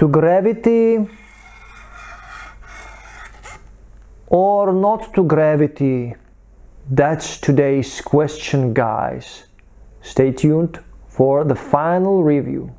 to gravity or not to gravity? That's today's question, guys. Stay tuned for the final review.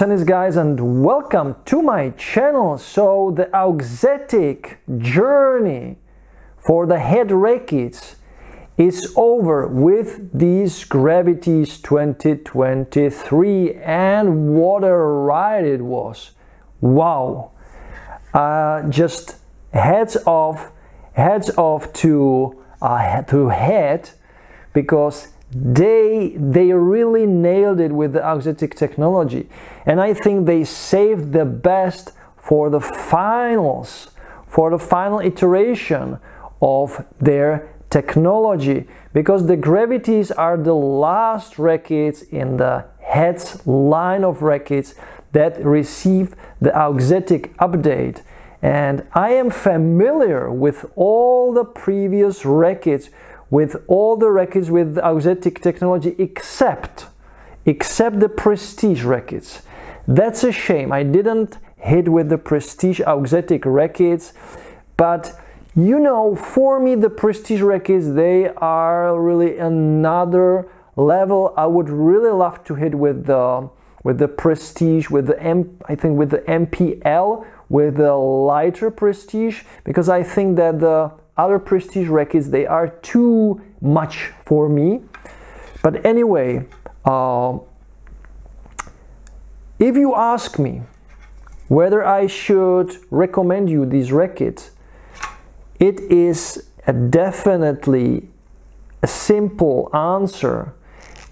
Tennis guys and welcome to my channel. So the auxetic journey for the head rackets is over with these gravities 2023 and what a ride it was. Wow. Uh, just heads off, heads off to, uh, to head because they they really nailed it with the auxetic technology. And i think they saved the best for the finals for the final iteration of their technology. Because the gravities are the last rackets in the heads line of rackets that receive the auxetic update. And i am familiar with all the previous rackets with all the rackets with auxetic technology except except the prestige rackets that's a shame. I didn't hit with the prestige auxetic rackets but you know for me the prestige rackets they are really another level i would really love to hit with the with the prestige with the M, i think with the mpl with the lighter prestige because i think that the other prestige rackets they are too much for me but anyway uh, if you ask me whether I should recommend you these rackets it is a definitely a simple answer.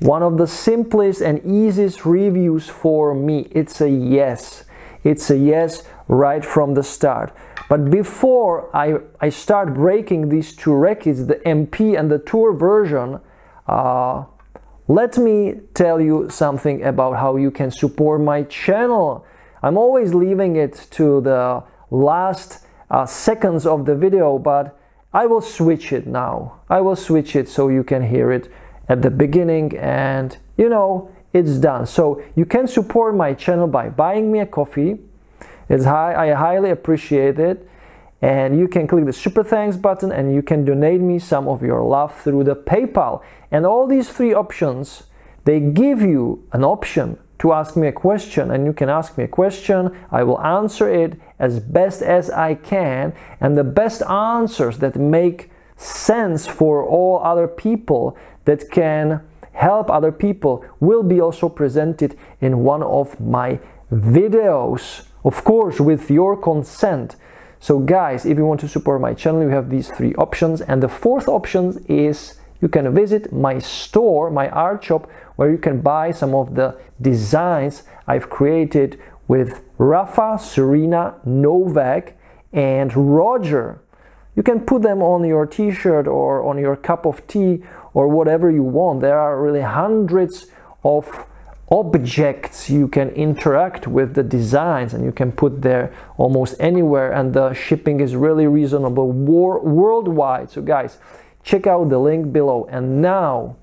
One of the simplest and easiest reviews for me, it's a yes. It's a yes right from the start. But before I, I start breaking these two records, the MP and the Tour version, uh, let me tell you something about how you can support my channel. I'm always leaving it to the last uh, seconds of the video, but I will switch it now. I will switch it so you can hear it at the beginning and you know it's done. So you can support my channel by buying me a coffee. It's high, I highly appreciate it. And you can click the super thanks button and you can donate me some of your love through the PayPal. And all these three options, they give you an option to ask me a question and you can ask me a question i will answer it as best as i can and the best answers that make sense for all other people that can help other people will be also presented in one of my videos of course with your consent so guys if you want to support my channel you have these three options and the fourth option is you can visit my store, my art shop, where you can buy some of the designs I've created with Rafa, Serena, Novak, and Roger. You can put them on your t shirt or on your cup of tea or whatever you want. There are really hundreds of objects you can interact with the designs and you can put there almost anywhere and the shipping is really reasonable worldwide. So guys check out the link below. And now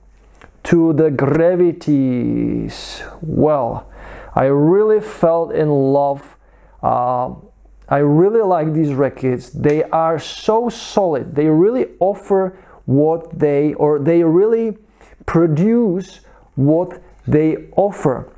to the gravities. Well i really felt in love uh, i really like these records they are so solid. They really offer what they or they really produce what they offer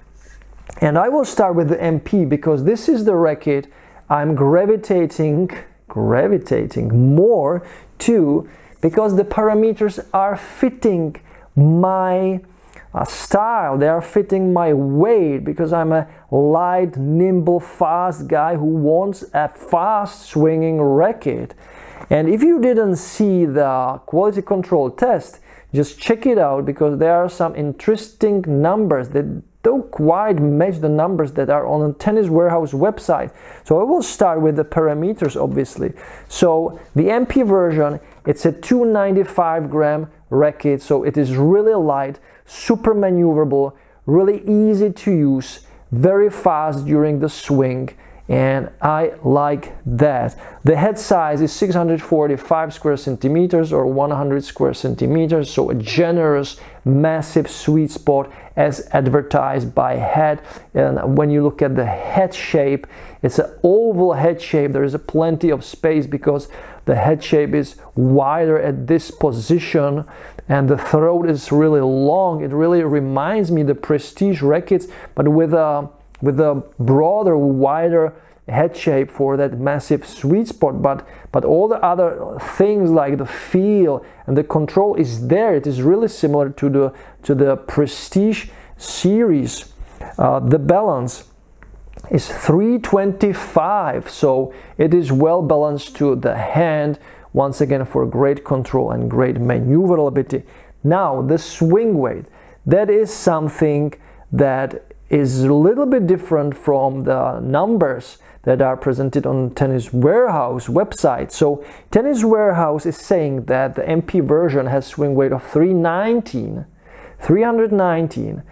and i will start with the mp because this is the racket i'm gravitating gravitating more to because the parameters are fitting my uh, style, they are fitting my weight because I'm a light, nimble, fast guy who wants a fast swinging racket. And if you didn't see the quality control test, just check it out because there are some interesting numbers that don't quite match the numbers that are on the Tennis Warehouse website. So I will start with the parameters obviously. So the MP version, it's a 295 gram racket, so it is really light, super maneuverable, really easy to use, very fast during the swing and I like that. The head size is 645 square centimeters or 100 square centimeters, so a generous, massive sweet spot as advertised by head. And when you look at the head shape, it's an oval head shape. There is a plenty of space because the head shape is wider at this position and the throat is really long. It really reminds me the Prestige rackets, but with a with a broader, wider head shape for that massive sweet spot but but all the other things like the feel and the control is there. It is really similar to the to the prestige series. Uh, the balance is 325 so it is well balanced to the hand once again for great control and great maneuverability. Now the swing weight. That is something that is a little bit different from the numbers that are presented on Tennis Warehouse website. So Tennis Warehouse is saying that the MP version has swing weight of 319, 319.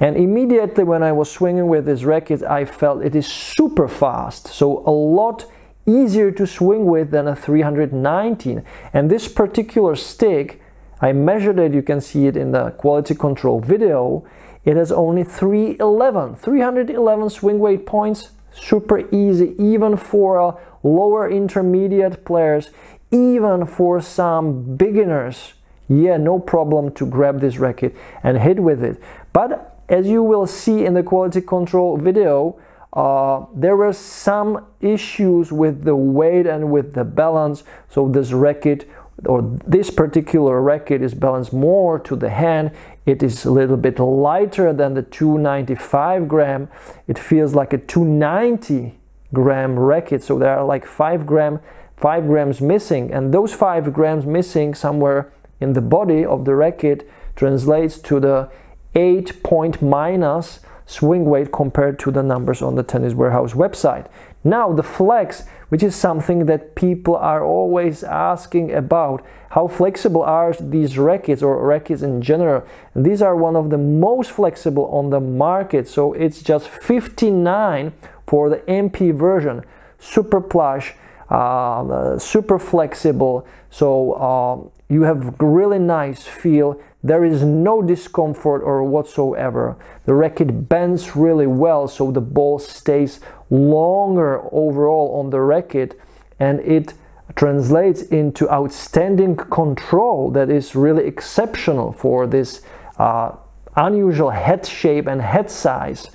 And immediately when I was swinging with this racket, I felt it is super fast. So a lot easier to swing with than a 319. And this particular stick, I measured it, you can see it in the quality control video, it has only 311, 311 swing weight points, super easy even for uh, lower intermediate players, even for some beginners. Yeah, no problem to grab this racket and hit with it. But as you will see in the quality control video, uh, there were some issues with the weight and with the balance. So this racket or this particular racket is balanced more to the hand. It is a little bit lighter than the 295 gram. It feels like a 290 gram racket. So there are like 5 gram 5 grams missing. And those 5 grams missing somewhere in the body of the racket translates to the 8 point minus swing weight compared to the numbers on the tennis warehouse website now the flex which is something that people are always asking about how flexible are these rackets or rackets in general? These are one of the most flexible on the market so it's just 59 for the mp version. Super plush uh, super flexible so uh, you have really nice feel there is no discomfort or whatsoever the racket bends really well so the ball stays longer overall on the racket and it translates into outstanding control that is really exceptional for this uh, unusual head shape and head size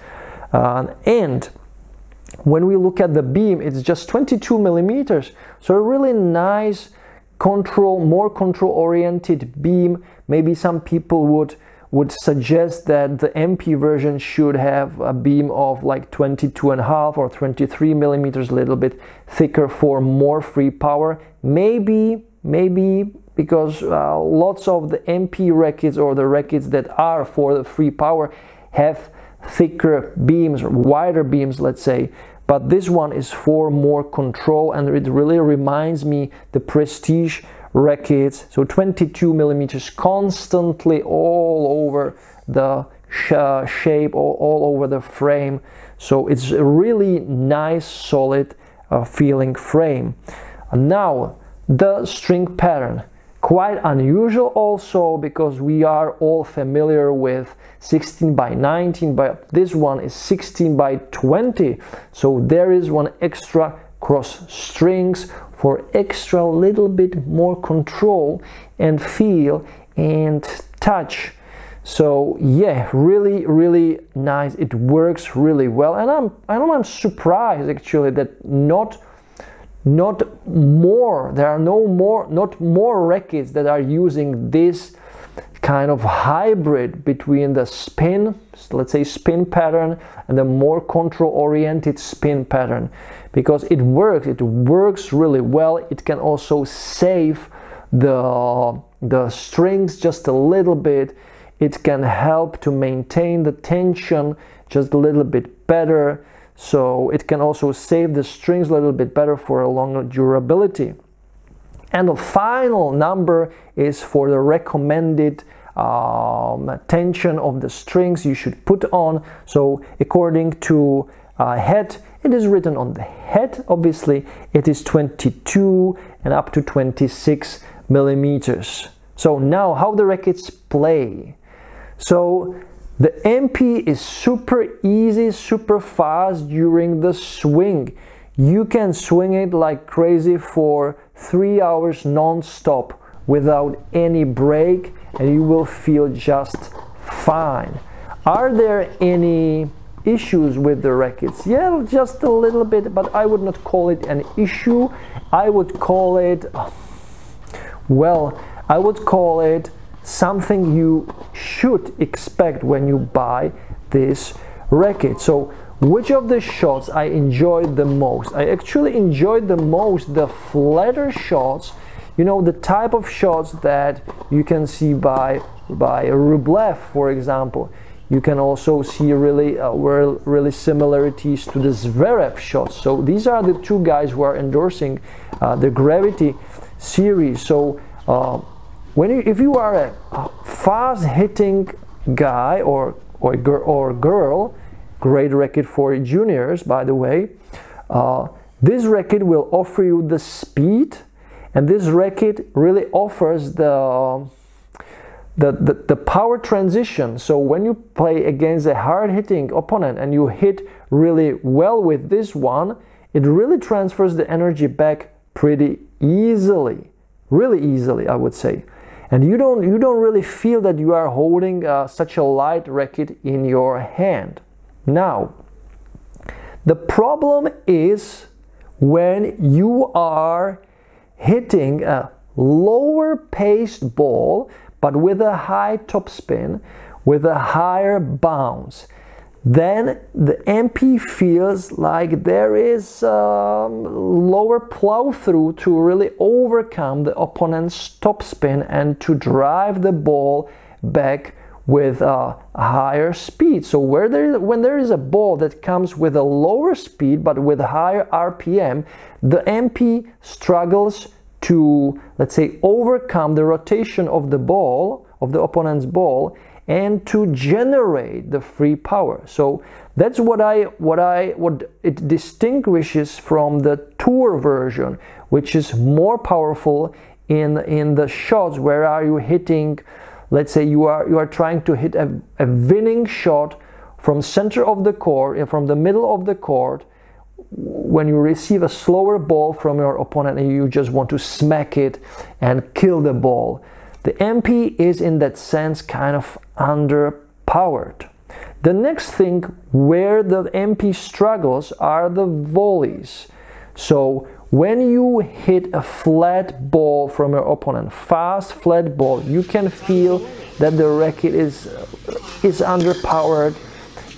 uh, and when we look at the beam, it's just 22 millimeters. So a really nice control, more control oriented beam. Maybe some people would would suggest that the MP version should have a beam of like 22 and a half or 23 millimeters, a little bit thicker for more free power. Maybe, maybe because uh, lots of the MP rackets or the rackets that are for the free power have thicker beams or wider beams let's say but this one is for more control and it really reminds me the prestige rackets. So 22 millimeters constantly all over the sh shape all, all, over the frame. So it's a really nice solid uh, feeling frame. Now the string pattern. Quite unusual also because we are all familiar with 16 by 19 but this one is 16 by 20 so there is one extra cross strings for extra little bit more control and feel and touch. So yeah really really nice. It works really well. And i'm i know i'm surprised actually that not not more there are no more not more rackets that are using this kind of hybrid between the spin let's say spin pattern and the more control oriented spin pattern because it works it works really well it can also save the the strings just a little bit it can help to maintain the tension just a little bit better so it can also save the strings a little bit better for a longer durability. And the final number is for the recommended um, tension of the strings you should put on. So according to uh, head, it is written on the head, obviously, it is 22 and up to 26 millimeters. So now how the rackets play. So the MP is super easy, super fast during the swing. You can swing it like crazy for three hours non-stop without any break and you will feel just fine. Are there any issues with the rackets? Yeah, just a little bit, but I would not call it an issue. I would call it, well, I would call it something you should expect when you buy this racket. So which of the shots I enjoyed the most? I actually enjoyed the most the flatter shots, you know, the type of shots that you can see by by Rublev, for example. You can also see really uh, really similarities to the Zverev shots. So these are the two guys who are endorsing uh, the Gravity series. So uh, when you, if you are a, a fast hitting guy or or, or girl, great racket for juniors, by the way. Uh, this racket will offer you the speed, and this racket really offers the, the, the, the power transition. So when you play against a hard hitting opponent and you hit really well with this one, it really transfers the energy back pretty easily, really easily, I would say. And you don't you don't really feel that you are holding uh, such a light racket in your hand. Now the problem is when you are hitting a lower paced ball but with a high topspin with a higher bounce then the MP feels like there is um, lower plow through to really overcome the opponent's topspin and to drive the ball back with a higher speed. So where there, when there is a ball that comes with a lower speed but with higher RPM, the MP struggles to, let's say, overcome the rotation of the ball, of the opponent's ball, and to generate the free power. So that's what I what I what it distinguishes from the tour version, which is more powerful in in the shots where are you hitting let's say you are you are trying to hit a, a winning shot from center of the court from the middle of the court when you receive a slower ball from your opponent and you just want to smack it and kill the ball the mp is in that sense kind of underpowered the next thing where the mp struggles are the volleys so when you hit a flat ball from your opponent, fast flat ball, you can feel that the racket is is underpowered,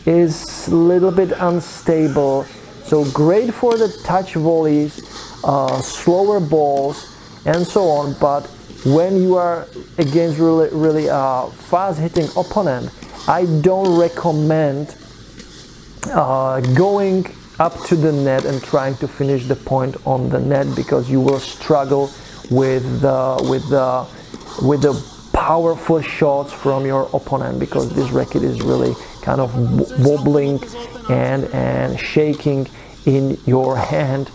is a little bit unstable. So great for the touch volleys, uh, slower balls, and so on. But when you are against really really uh, fast hitting opponent, I don't recommend uh, going up to the net and trying to finish the point on the net because you will struggle with the with the with the powerful shots from your opponent because this racket is really kind of wobbling and and shaking in your hand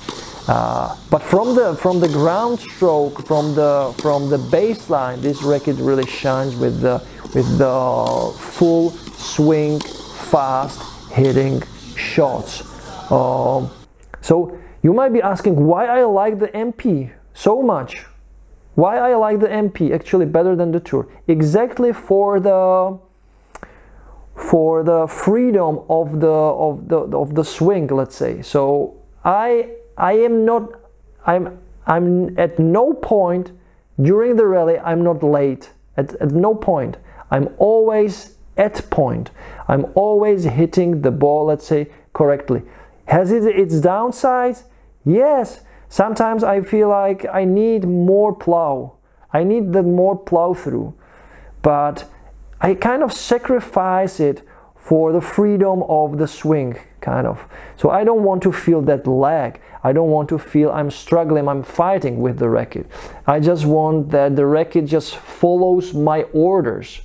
uh, but from the from the ground stroke from the from the baseline this racket really shines with the with the full swing fast hitting shots um, so you might be asking why I like the MP so much. Why I like the MP actually better than the Tour? Exactly for the for the freedom of the of the of the swing, let's say. So I I am not I'm I'm at no point during the rally I'm not late. At, at no point. I'm always at point. I'm always hitting the ball, let's say, correctly. Has it its downsides? Yes. Sometimes I feel like I need more plow. I need the more plow through. But I kind of sacrifice it for the freedom of the swing, kind of. So I don't want to feel that lag. I don't want to feel I'm struggling, I'm fighting with the racket. I just want that the racket just follows my orders.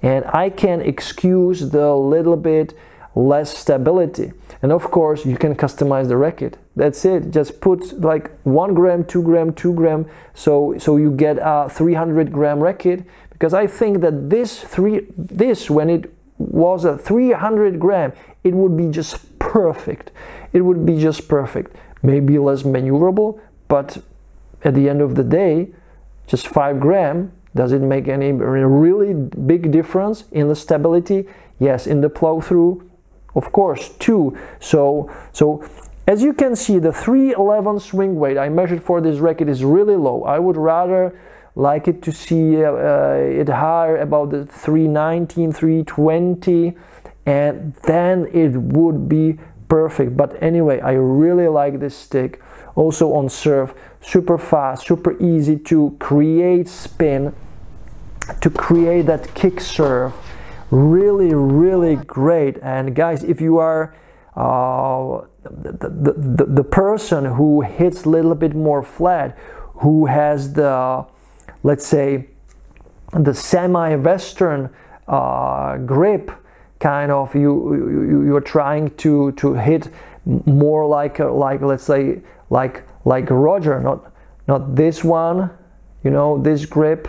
And I can excuse the little bit less stability. And of course, you can customize the racket. That's it. Just put like one gram, two gram, two gram, so so you get a 300 gram racket. Because I think that this three this when it was a 300 gram, it would be just perfect. It would be just perfect. Maybe less maneuverable, but at the end of the day, just five gram does it make any really big difference in the stability? Yes, in the plow through, of course two so so as you can see the 311 swing weight I measured for this racket is really low I would rather like it to see uh, uh it higher about the 319 320 and then it would be perfect. But anyway I really like this stick. Also on serve super fast super easy to create spin to create that kick serve. Really really great. And guys if you are uh, the, the, the, the, person who hits a little bit more flat who has the let's say the semi-western uh, grip kind of you, you you're trying to to hit more like like let's say like like Roger not not this one you know this grip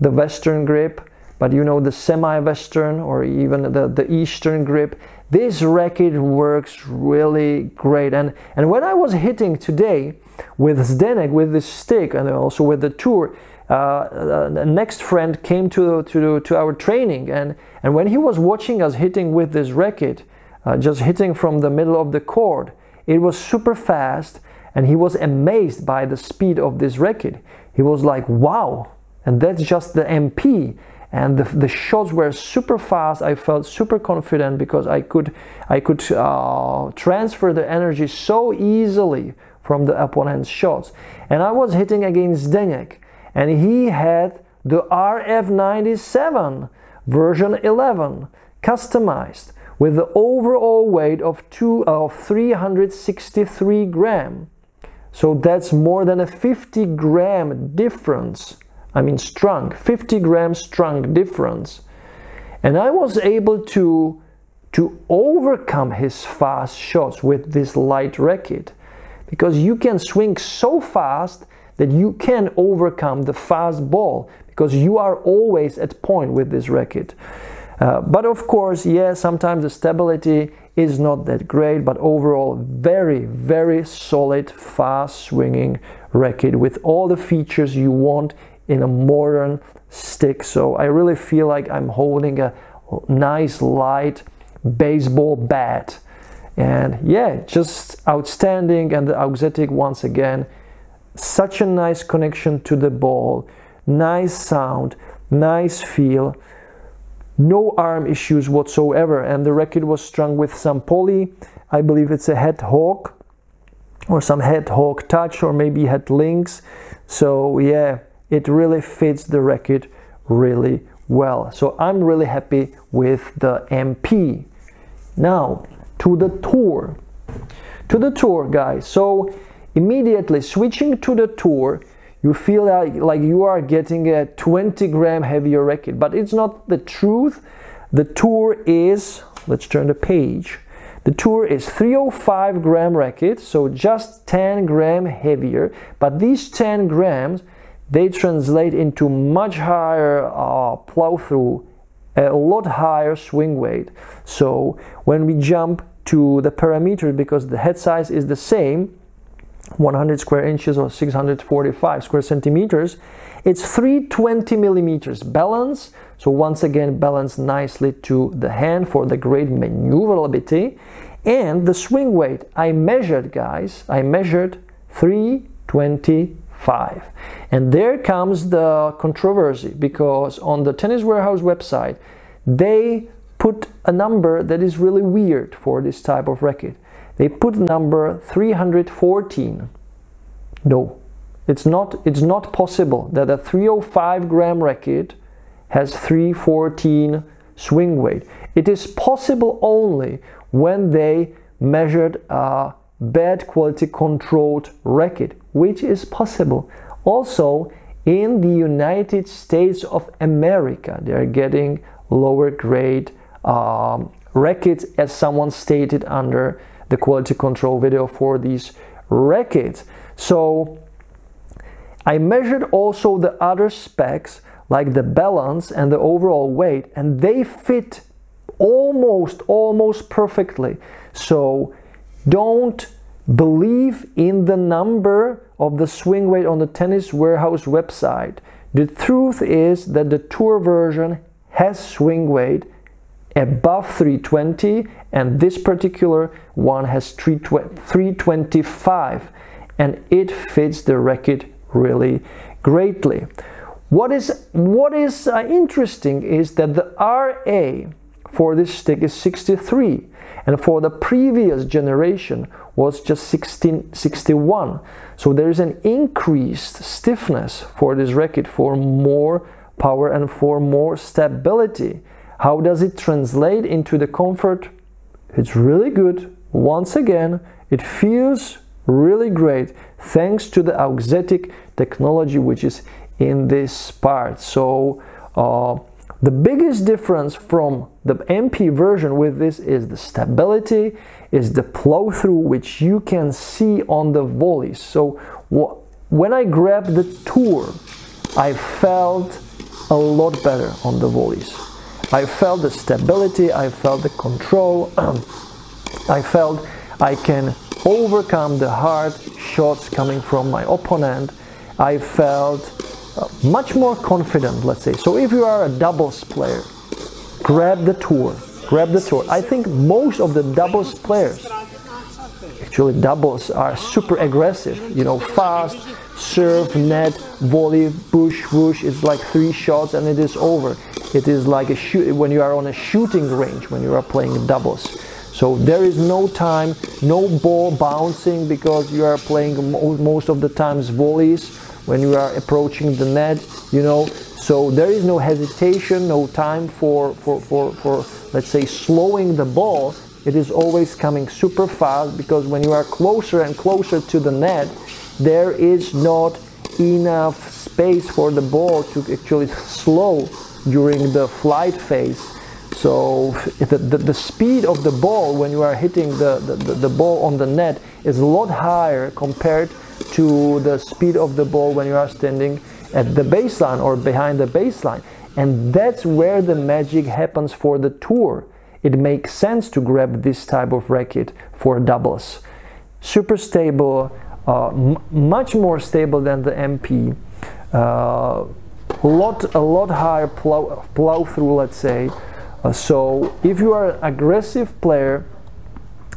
the western grip but you know the semi-western or even the, the eastern grip this racket works really great. And and when i was hitting today with Zdenek with this stick and also with the tour uh, the next friend came to, to, to our training. And, and when he was watching us hitting with this racket uh, just hitting from the middle of the court it was super fast. And he was amazed by the speed of this racket he was like wow. And that's just the mp and the, the shots were super fast. I felt super confident because I could I could uh, transfer the energy so easily from the opponent's shots. And I was hitting against Zdeněk, and he had the RF97 version 11 customized with the overall weight of two of 363 gram. So that's more than a 50 gram difference I mean strong, 50 grams strong difference. And I was able to, to overcome his fast shots with this light racket because you can swing so fast that you can overcome the fast ball because you are always at point with this racket. Uh, but of course, yeah, sometimes the stability is not that great, but overall, very, very solid, fast swinging racket with all the features you want in a modern stick. So I really feel like I'm holding a nice light baseball bat. And yeah, just outstanding. And the Auxetic once again, such a nice connection to the ball, nice sound, nice feel, no arm issues whatsoever. And the racket was strung with some poly. I believe it's a head hawk or some head hawk touch or maybe head Lynx. So yeah, it really fits the racket really well. So I'm really happy with the MP. Now to the tour. To the tour, guys. So immediately switching to the tour, you feel like, like you are getting a 20 gram heavier racket, but it's not the truth. The tour is, let's turn the page. The tour is 305 gram racket, so just 10 gram heavier, but these 10 grams they translate into much higher uh, plow through, a lot higher swing weight. So when we jump to the parameters, because the head size is the same, 100 square inches or 645 square centimeters, it's 320 millimeters balance. So once again, balance nicely to the hand for the great maneuverability. And the swing weight, I measured, guys, I measured 320 5. And there comes the controversy because on the Tennis Warehouse website, they put a number that is really weird for this type of racket. They put number 314. No, it's not, it's not possible that a 305 gram racket has 314 swing weight. It is possible only when they measured a bad quality controlled racket, which is possible. Also, in the United States of America, they are getting lower grade um, rackets, as someone stated under the quality control video for these rackets. So, I measured also the other specs like the balance and the overall weight, and they fit almost almost perfectly. So don't believe in the number of the swing weight on the Tennis Warehouse website. The truth is that the Tour version has swing weight above 320 and this particular one has 325 and it fits the racket really greatly. What is, what is uh, interesting is that the RA for this stick is 63 and for the previous generation was just 1661 so there is an increased stiffness for this racket for more power and for more stability. How does it translate into the comfort? It's really good. Once again it feels really great thanks to the auxetic technology which is in this part. So uh, the biggest difference from the MP version with this is the stability, is the plow through which you can see on the volleys. So when I grabbed the tour, I felt a lot better on the volleys. I felt the stability, I felt the control, I felt I can overcome the hard shots coming from my opponent. I felt Uh, much more confident, let's say. So if you are a doubles player, grab the tour, grab the tour. I think most of the doubles players, actually doubles are super aggressive, you know, fast, serve, net, volley, push, whoosh, it's like three shots and it is over. it is like a shoot when you are on a shooting range when you are playing doubles so there is no time no ball bouncing because you are playing most of the times volleys when you are approaching the net you know. So there is no hesitation no time for for for, for let's say slowing the ball. It is always coming super fast because when you are closer and closer to the net there is not enough space for the ball to actually slow during the flight phase. So the, the, the, speed of the ball when you are hitting the, the, the ball on the net is a lot higher compared to the speed of the ball when you are standing at the baseline or behind the baseline. And that's where the magic happens for the tour. It makes sense to grab this type of racket for doubles. Super stable, uh, much more stable than the MP. Uh, lot a lot higher plow, plow through, let's say. Uh, so if you are an aggressive player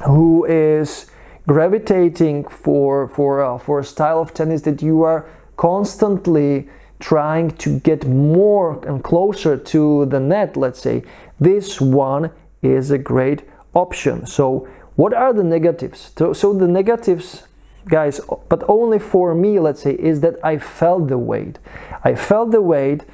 who is gravitating for for uh, for a style of tennis that you are constantly trying to get more and closer to the net, let's say, this one is a great option. So what are the negatives? So, so the negatives guys, but only for me, let's say, is that I felt the weight. I felt the weight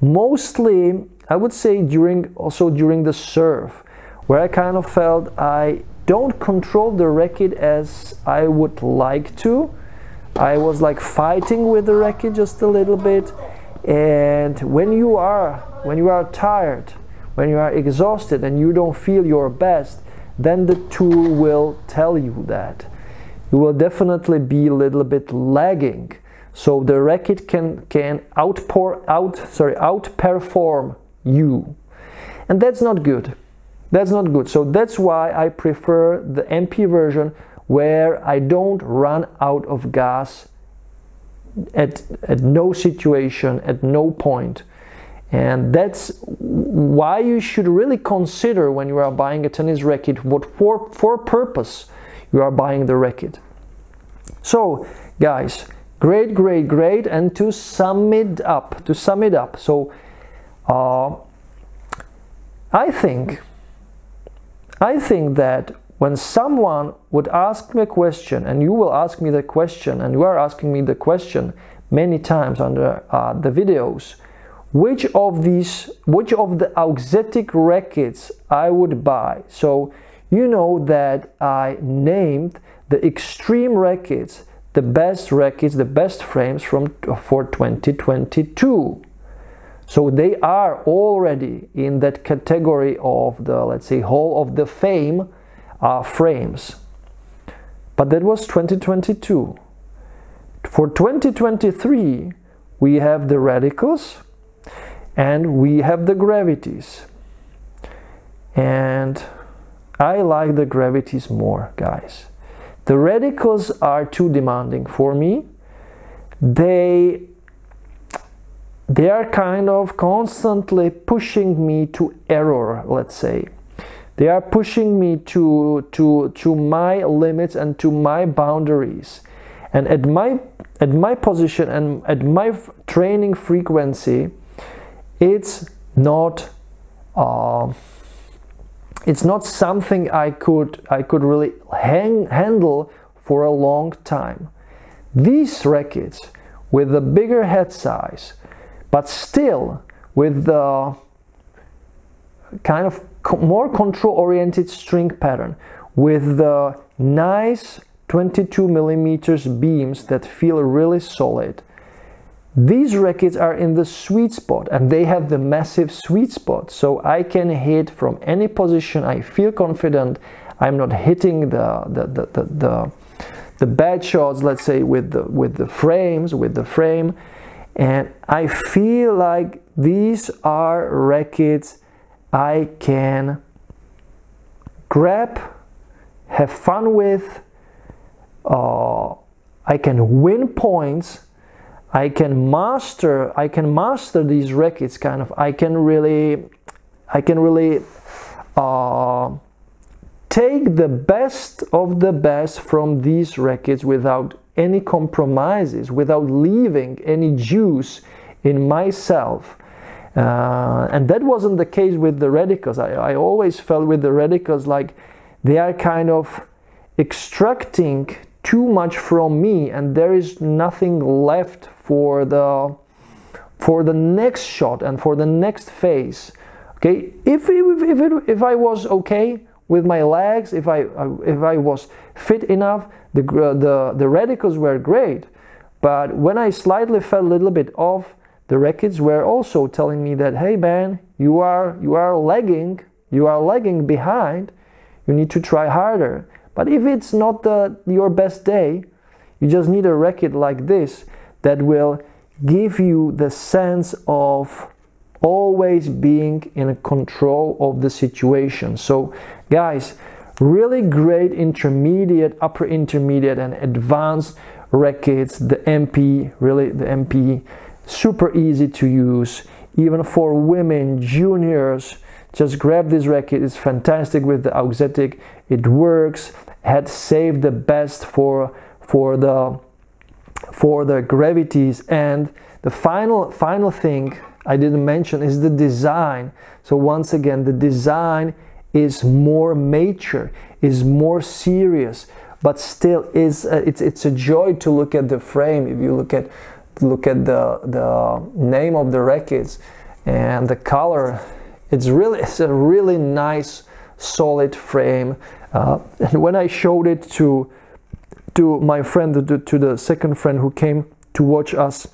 mostly, I would say, during also during the serve, where I kind of felt I don't control the racket as I would like to. I was like fighting with the racket just a little bit. And when you are when you are tired, when you are exhausted and you don't feel your best, then the tour will tell you that you will definitely be a little bit lagging. So the racket can can outpour out sorry outperform you, and that's not good. That's not good. So that's why I prefer the MP version where I don't run out of gas at at no situation at no point. And that's why you should really consider when you are buying a tennis racket what for, for purpose you are buying the racket. So, guys, great, great, great. And to sum it up, to sum it up, so uh, I think, I think that when someone would ask me a question, and you will ask me the question, and you are asking me the question many times under uh, the videos, which of these, which of the auxetic records I would buy. So you know that I named the extreme records, the best records, the best frames from for 2022. So they are already in that category of the, let's say, Hall of the Fame uh, frames. But that was 2022. For 2023, we have the radicals and we have the gravities. And I like the gravities more, guys. The radicals are too demanding for me. They they are kind of constantly pushing me to error, let's say. They are pushing me to to to my limits and to my boundaries. And at my at my position and at my training frequency, it's not uh, it's not something I could I could really hang, handle for a long time. These rackets with the bigger head size, but still with the kind of more control oriented string pattern with the nice 22 millimeters beams that feel really solid these rackets are in the sweet spot and they have the massive sweet spot. So I can hit from any position. I feel confident. I'm not hitting the, the, the, the, the, the bad shots, let's say with the, with the frames, with the frame. And I feel like these are records I can grab, have fun with, uh, I can win points I can master I can master these records kind of. I can really I can really uh, take the best of the best from these rackets without any compromises without leaving any juice in myself. Uh, and that wasn't the case with the radicals. I, I always felt with the radicals like they are kind of extracting too much from me and there is nothing left for the for the next shot and for the next phase. Okay? If if, if, it, if i was okay with my legs if i if i was fit enough the uh, the the radicals were great. But when i slightly felt a little bit off the rackets were also telling me that hey man you are you are lagging you are lagging behind. You need to try harder. But if it's not the, your best day, you just need a record like this that will give you the sense of always being in control of the situation. So, guys, really great intermediate, upper intermediate, and advanced rackets. The MP, really, the MP, super easy to use, even for women, juniors just grab this racket, it's fantastic with the auxetic, it works, Head saved the best for for the for the gravities and the final final thing I didn't mention is the design. So once again, the design is more mature, is more serious, but still is a, it's it's a joy to look at the frame. If you look at look at the the name of the rackets and the color it's really it's a really nice solid frame. Uh, and when I showed it to to my friend, to, to the second friend who came to watch us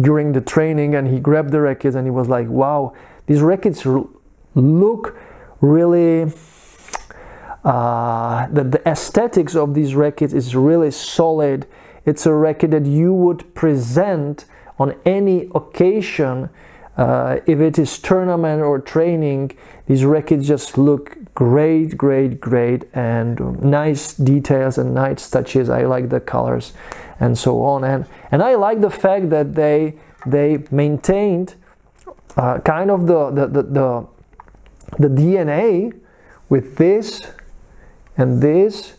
during the training, and he grabbed the records and he was like, "Wow, these records look really." Uh, the, the aesthetics of these rackets is really solid. It's a racket that you would present on any occasion uh, if it is tournament or training, these rackets just look great, great, great, and nice details and nice touches. I like the colors and so on, and and I like the fact that they they maintained uh, kind of the the, the the the DNA with this and this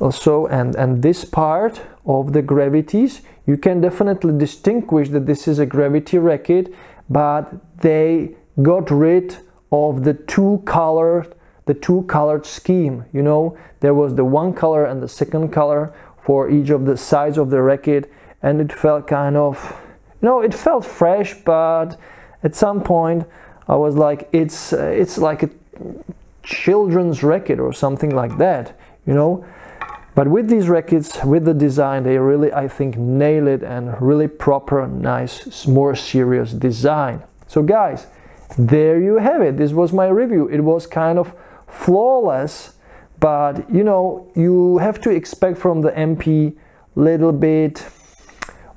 also and and this part of the gravities. You can definitely distinguish that this is a gravity racket but they got rid of the two colored the two colored scheme you know? There was the one color and the second color for each of the sides of the racket and it felt kind of you know it felt fresh but at some point i was like it's uh, it's like a children's record or something like that you know but with these records, with the design, they really, I think, nail it and really proper, nice, more serious design. So guys, there you have it. This was my review. It was kind of flawless, but you know, you have to expect from the MP little bit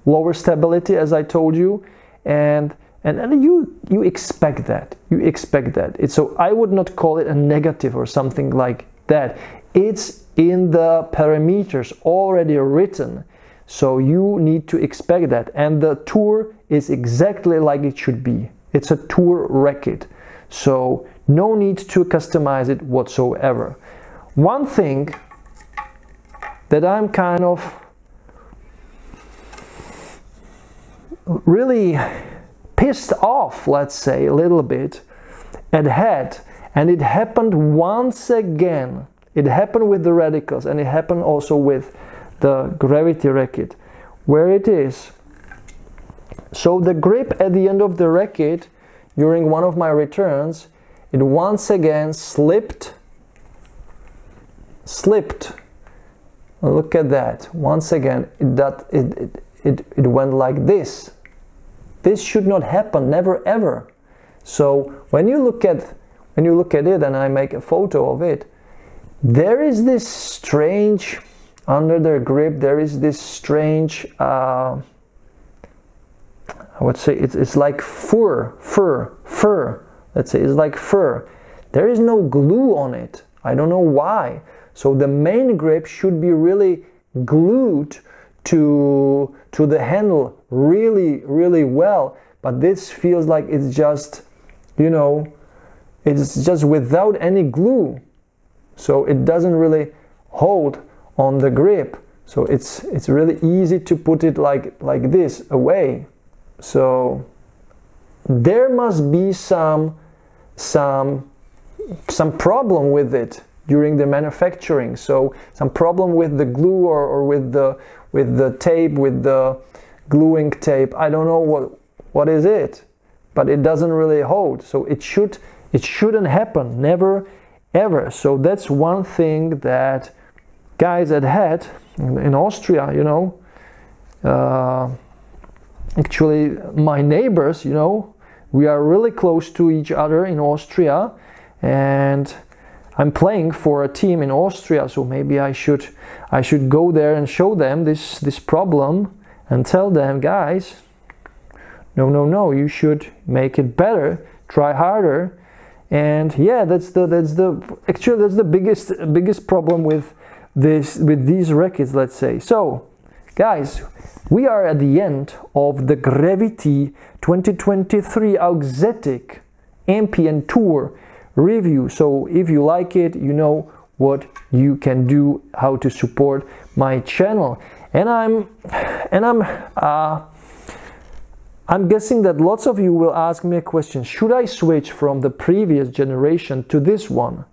lower stability, as I told you, and and, and you you expect that. You expect that. It's so I would not call it a negative or something like that. It's in the parameters already written. So you need to expect that. And the tour is exactly like it should be. It's a tour racket. So no need to customize it whatsoever. One thing that I'm kind of really pissed off, let's say, a little bit, at head, and it happened once again it happened with the radicals and it happened also with the gravity racket, where it is. So the grip at the end of the racket during one of my returns, it once again slipped, slipped. Look at that. Once again, it, that, it, it, it, it went like this. This should not happen, never ever. So when you look at when you look at it and I make a photo of it, there is this strange under their grip there is this strange uh, I would say it's, it's like fur fur fur. Let's say it's like fur. There is no glue on it. I don't know why. So the main grip should be really glued to to the handle really really well. But this feels like it's just you know it's just without any glue. So it doesn't really hold on the grip. So it's it's really easy to put it like like this away. So there must be some some some problem with it during the manufacturing. So some problem with the glue or, or with the with the tape with the gluing tape. I don't know what what is it but it doesn't really hold. So it should it shouldn't happen. Never ever. So that's one thing that guys at head in austria you know uh, actually my neighbors you know we are really close to each other in austria. And i'm playing for a team in austria so maybe i should i should go there and show them this this problem and tell them guys no no no you should make it better try harder. And yeah that's the that's the actually that's the biggest biggest problem with this with these records let's say. So guys we are at the end of the Gravity 2023 Auxetic MP and tour review. So if you like it, you know what you can do, how to support my channel. And I'm and I'm uh, I'm guessing that lots of you will ask me a question. Should I switch from the previous generation to this one?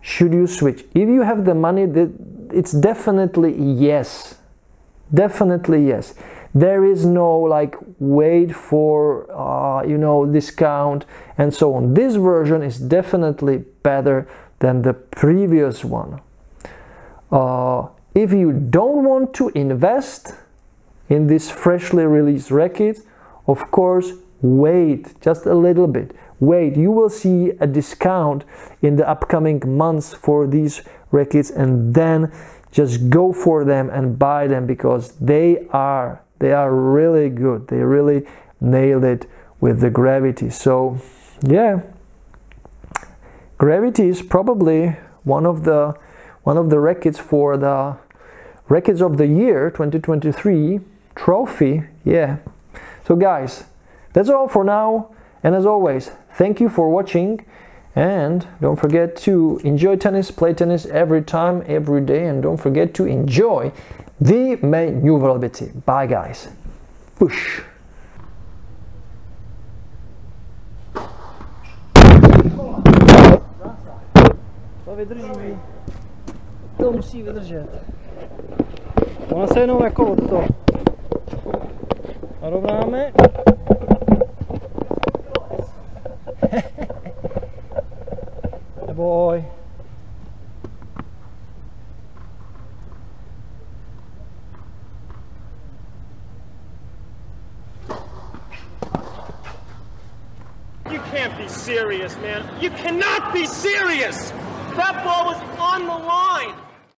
Should you switch? If you have the money, that it's definitely yes definitely yes there is no like wait for uh, you know discount and so on. This version is definitely better than the previous one. Uh, if you don't want to invest in this freshly released record of course wait just a little bit. Wait you will see a discount in the upcoming months for these records and then just go for them and buy them because they are they are really good. They really nailed it with the gravity. So yeah. Gravity is probably one of the one of the records for the records of the year 2023 trophy. Yeah. So guys that's all for now. And as always thank you for watching. And don't forget to enjoy tennis, play tennis every time, every day, and don't forget to enjoy the maneuverability. Bye, guys. Push. To vydrží. To musí vydržet. Ona se jenom jako od to narovnáme. boy. Can't be serious, man. You cannot be serious! That ball was on the line!